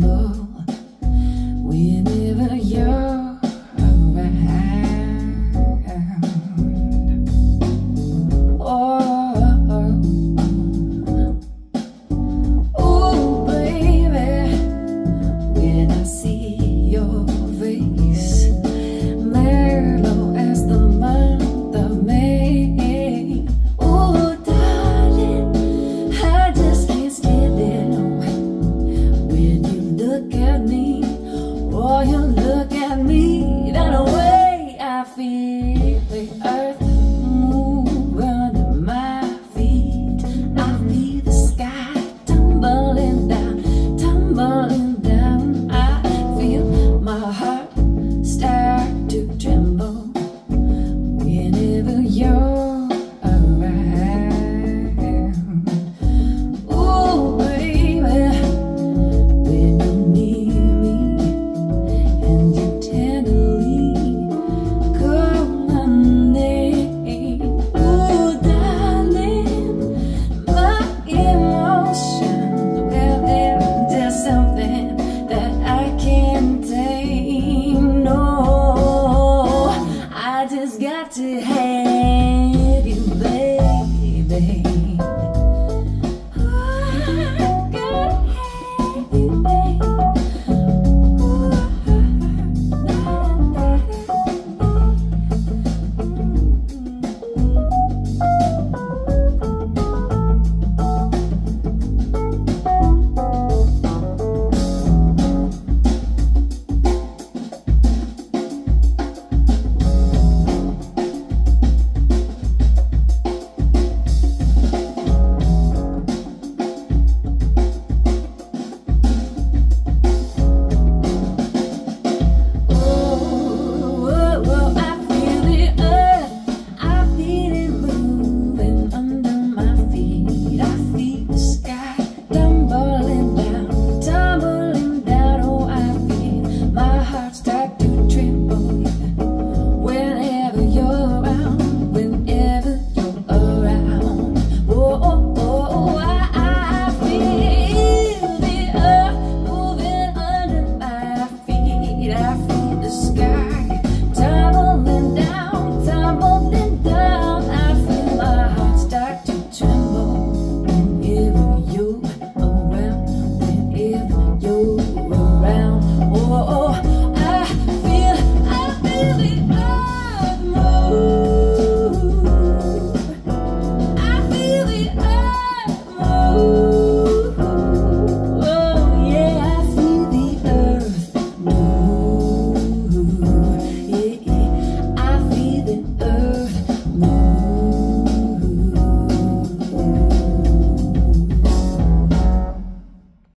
Oh. the earth.